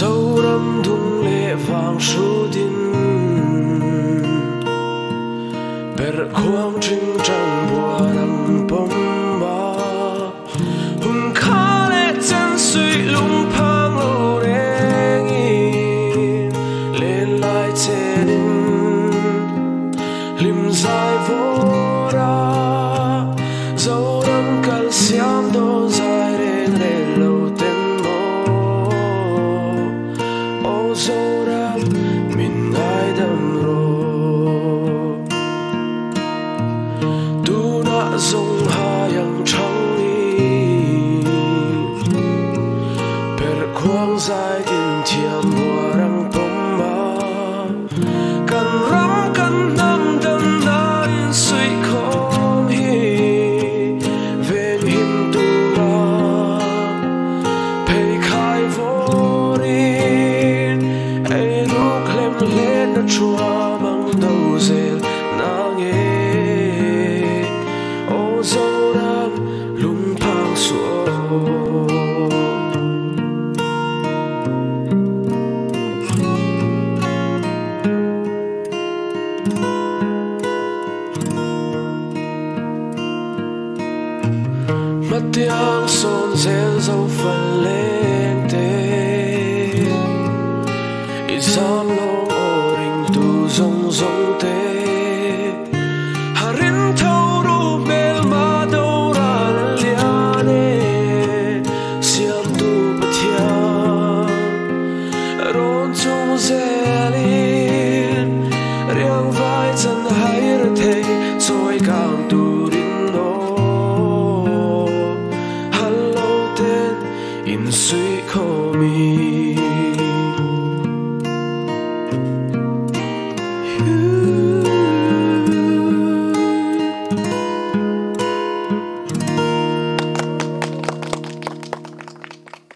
偶然懂得放手的，被狂情撞。so'rab mendan ro, tu đã dùng hai yang trắng đi per khoang dài tiền thiệp mùa răng Cristianos son zelfverlente Insamlung oring du som som te Harin tauro bel ha you.